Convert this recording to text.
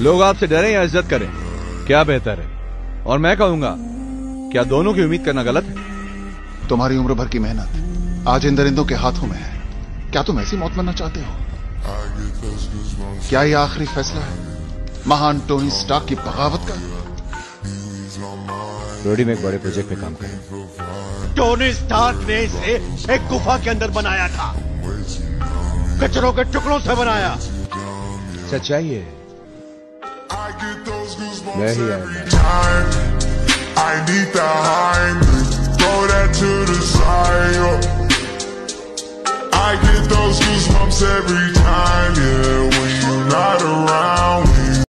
लोग आपसे डरें या इज़्ज़त करें? क्या बेहतर है? और मैं कहूँगा क्या दोनों की उम्मीद करना गलत है? तुम्हारी उम्र भर की मेहनत आज इन दरिंदों के हाथों में है। क्या तुम ऐसी मौत मरना चाहते हो? क्या ये आखिरी फैसला है? महान टोनी स्टाक की बगावत का? रोडी में एक बड़े प्रोजेक्ट पे काम करें। टोनी स्टार्क ने इसे एक गुफा के अंदर बनाया था। कचरों के टुकड़ों से बनाया। सच्चाई है I get those goosebumps every time. I need the throw that to the side. I get those goosebumps every time.